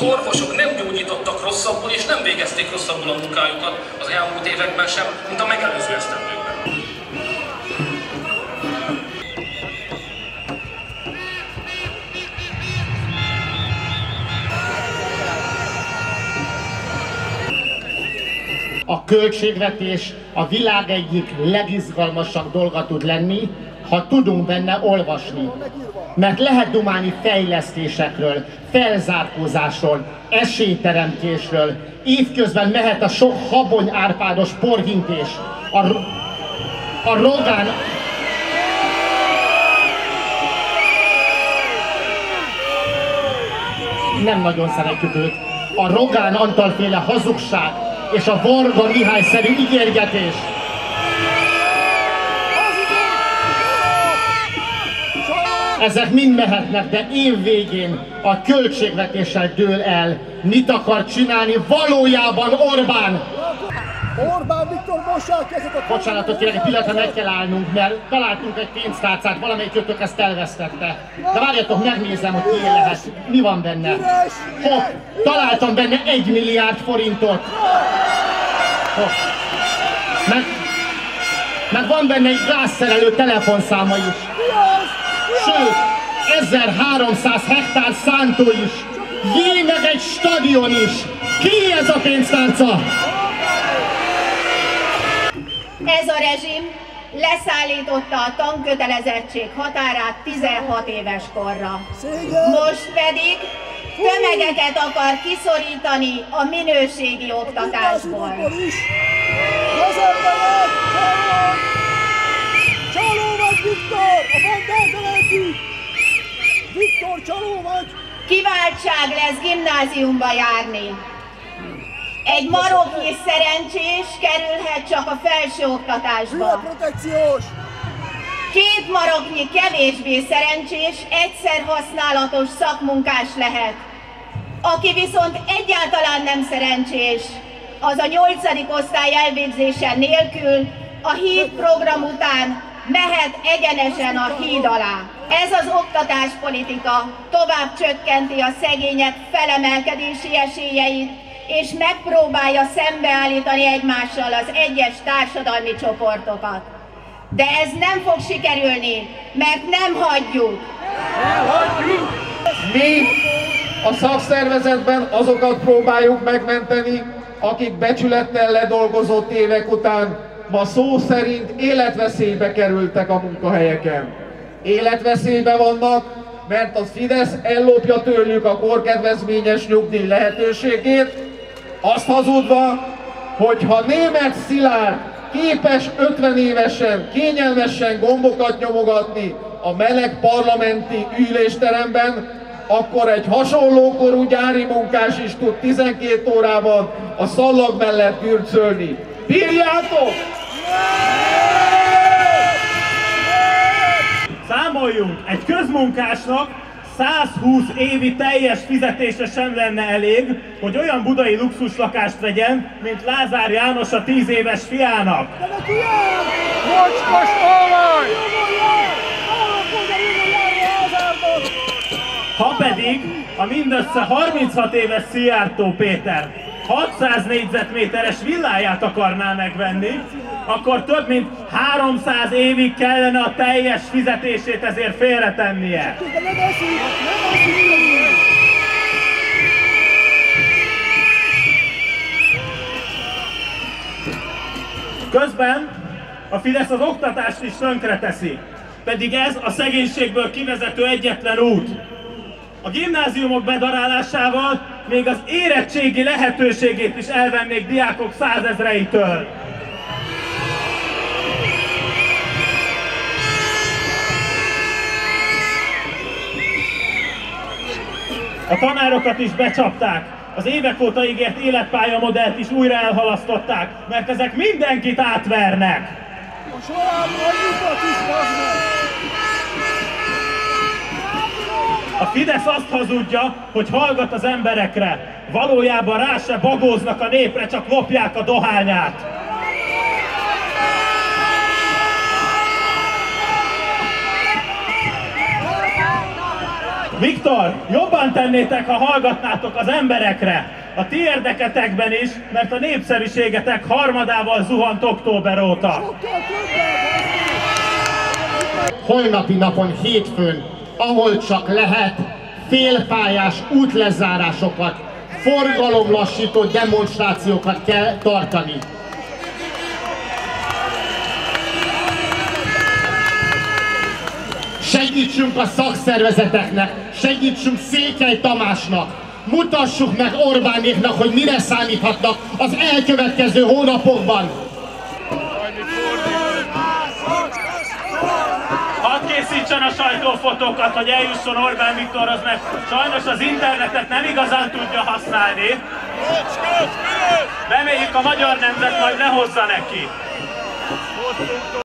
Az orvosok nem gyógyítottak rosszabbul, és nem végezték rosszabbul a munkájukat az elmúlt években sem, mint a megelőző esztendőkben. A költségvetés a világ egyik legizgalmasabb dolga tud lenni, ha tudunk benne olvasni. Mert lehet dumálni fejlesztésekről, felzárkózásról, esélyteremtésről, évközben mehet a sok habony árpádos porhintés, a, a rogán nem nagyon szeretjük őt. A Rogán Antal féle hazugság és a Varga Mihály szerű ígérgetés. Ezek mind mehetnek, de év végén a költségvetéssel dől el, mit akar csinálni valójában Orbán. Orbán Viktor mossa kezet a Bocsánatot kérek, egy pillanatra meg kell állnunk, mert találtunk egy pénztárcát, valamelyik ötök ezt elvesztette. De várjatok, megnézem, hogy ki lehet. Mi van benne? Hopp, találtam benne egy milliárd forintot. Hopp. Meg, meg van benne egy gázszerelő telefonszáma is. Sőt, 1300 hektár szántó is. Jé, meg egy stadion is. Ki ez a pénztárca? Ez a rezsim leszállította a tankötelezettség határát 16 éves korra. Most pedig tömegeket akar kiszorítani a minőségi oktatásból. Viktor! Csaló vagy! Kiváltság lesz gimnáziumba járni. Egy maroknyi szerencsés kerülhet csak a Hülye felsőoktatásba. protekciós! Két maroknyi kevésbé szerencsés, egyszer használatos szakmunkás lehet. Aki viszont egyáltalán nem szerencsés, az a nyolcadik osztály elvégzése nélkül a híd program után mehet egyenesen a híd alá. Ez az oktatáspolitika tovább csökkenti a szegények felemelkedési esélyeit, és megpróbálja szembeállítani egymással az egyes társadalmi csoportokat. De ez nem fog sikerülni, mert nem hagyjuk. Mi a szakszervezetben azokat próbáljuk megmenteni, akik becsülettel ledolgozott évek után ma szó szerint életveszélybe kerültek a munkahelyeken. Életveszélybe vannak, mert a Fidesz ellopja tőlük a korkedvezményes nyugdíj lehetőségét, azt hazudva, hogy ha német Szilárd képes 50 évesen kényelmesen gombokat nyomogatni a meleg parlamenti ülésteremben, akkor egy hasonló korú gyári munkás is tud 12 órában a szallag mellett gürcölni. Bírjátok! Számoljunk! Egy közmunkásnak 120 évi teljes fizetése sem lenne elég, hogy olyan budai luxuslakást vegyen, mint Lázár János a 10 éves fiának. Mocskos olaj! Ha pedig a mindössze 36 éves Szijjártó Péter 600 négyzetméteres villáját akarná megvenni, akkor több mint 300 évig kellene a teljes fizetését ezért félretennie. Közben a Fidesz az oktatást is tönkreteszi, pedig ez a szegénységből kivezető egyetlen út. A gimnáziumok bedarálásával még az érettségi lehetőségét is elvennék diákok százezreitől. A tanárokat is becsapták, az évek óta ígért életpálya modellt is újra elhalasztották, mert ezek mindenkit átvernek. A során is meg! A Fidesz azt hazudja, hogy hallgat az emberekre. Valójában rá se bagóznak a népre, csak lopják a dohányát. Viktor, jobban tennétek, ha hallgatnátok az emberekre, a ti érdeketekben is, mert a népszerűségetek harmadával zuhant október óta. Holnapi napon, hétfőn, ahol csak lehet, félpályás útlezárásokat, forgalomlassító demonstrációkat kell tartani. Segítsünk a szakszervezeteknek, segítsünk Székely Tamásnak, mutassuk meg Orbánéknak, hogy mire számíthatnak az elkövetkező hónapokban. Hadd készítsen a sajtófotókat, hogy eljusson Orbán Viktorhoz, mert sajnos az internetet nem igazán tudja használni. Reméljük a magyar nemzet majd lehozza neki.